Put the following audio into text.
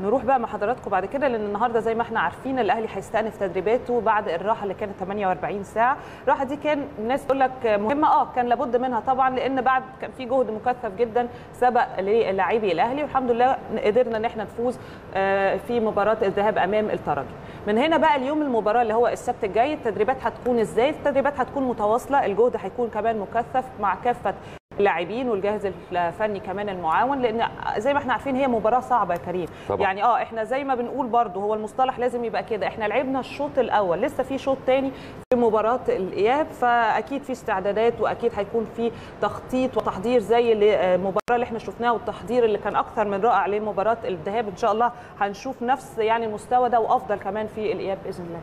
نروح بقى مع حضراتكم بعد كده لأن النهارده زي ما إحنا عارفين الأهلي هيستأنف تدريباته بعد الراحة اللي كانت 48 ساعة. الراحه دي كان الناس تقول لك مهمة آه كان لابد منها طبعا لأن بعد كان في جهد مكثف جدا سبق للاعبي الأهلي والحمد لله قدرنا إن إحنا نفوز آه، في مباراة الذهاب أمام الترجي من هنا بقى اليوم المباراة اللي هو السبت الجاي التدريبات هتكون إزاي؟ التدريبات هتكون متواصلة الجهد هيكون كمان مكثف مع كافة اللاعبين والجهاز الفني كمان المعاون لأن زي ما إحنا عارفين هي مباراة صعبة يا كريم. طبعا. يعني آه إحنا زي ما بنقول برضو هو المصطلح لازم يبقى كده. إحنا لعبنا الشوط الأول لسه في شوط تاني في مباراة الإياب فأكيد في استعدادات وأكيد هيكون في تخطيط وتحضير زي المباراة اللي إحنا شفناها والتحضير اللي كان أكثر من رائع لمباراة الذهاب. إن شاء الله هنشوف نفس يعني المستوى ده وأفضل كمان في الإياب بإذن الله.